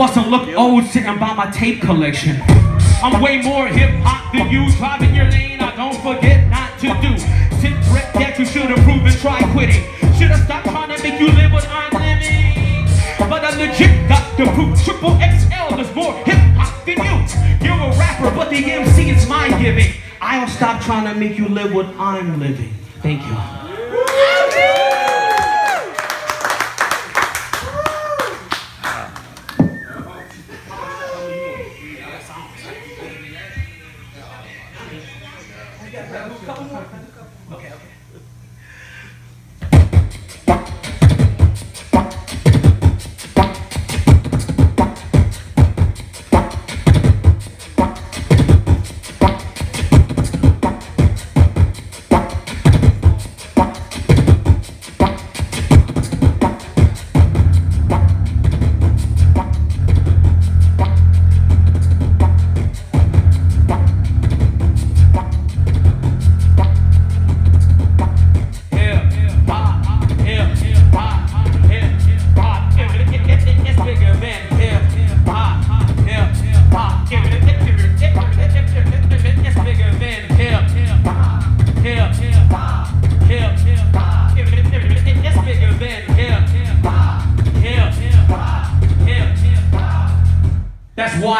Bustin' look old sitting by my tape collection. I'm way more hip hop than you. Driving your lane, I don't forget not to do. Sit threat that you should approve and try quitting. Should've stopped trying to make you live what I'm living. But I'm legit got the proof. Triple XL is more hip hop than you. You're a rapper, but the MC is my giving. I'll stop trying to make you live what I'm living. Thank you. That's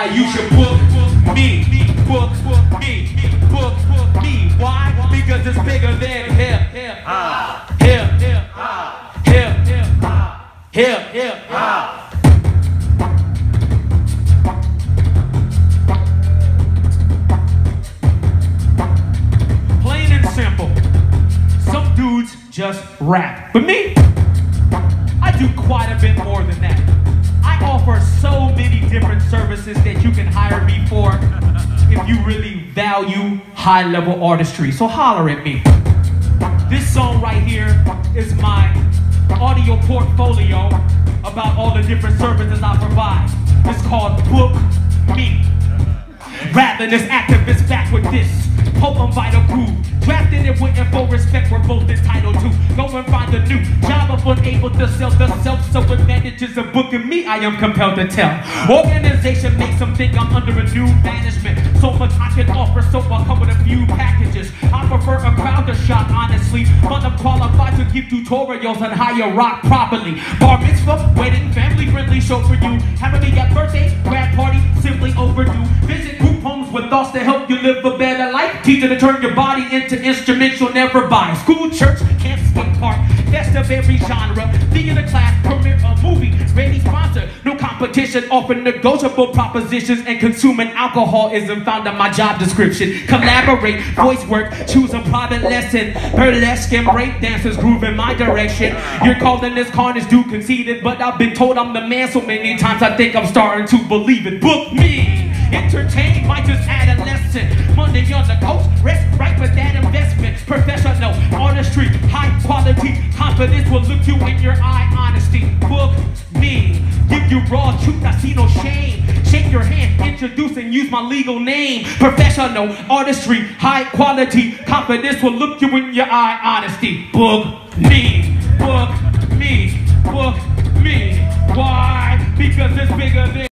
why you should book me, book me, book me. Why? Because it's bigger than hip, hip, hop, hip, hip, hop, hip, hip, hip, hip. Plain and simple. Some dudes just rap. But me, I do quite a bit more many different services that you can hire me for if you really value high level artistry. So holler at me. This song right here is my audio portfolio about all the different services I provide. It's called Book Me. Rather this activist back with this potent vital groove. Drafted and waiting for respect, we're both entitled to. Go and find a new job of unable to sell the self. So advantages of booking me, I am compelled to tell. Organization makes them think I'm under a new management. So much I can offer, so I'll come with a few packages. I prefer a crowd to shop, honestly. But I'm qualified to give tutorials on how you rock properly. Bar mitzvah, wedding, family friendly show for you. Having me at birthday, grad thoughts to help you live a better life. Teach you to turn your body into instruments you'll never buy. School, church, camp, skate park, best of every genre. Theater class, premiere a movie, ready sponsor. No competition, offering negotiable propositions and consuming alcohol isn't found in my job description. Collaborate, voice work, choose a private lesson. Burlesque and break dancers groove in my direction. You're calling this carnage dude conceited, but I've been told I'm the man so many times I think I'm starting to believe it. Book me! Entertain might just add a lesson. Monday on the coast, rest right with that investment. Professional artistry, high quality, confidence will look you in your eye. Honesty, book me. Give you raw truth, I see no shame. Shake your hand, introduce and use my legal name. Professional artistry, high quality, confidence will look you in your eye. Honesty, book me, book me, book me. Why? Because it's bigger than.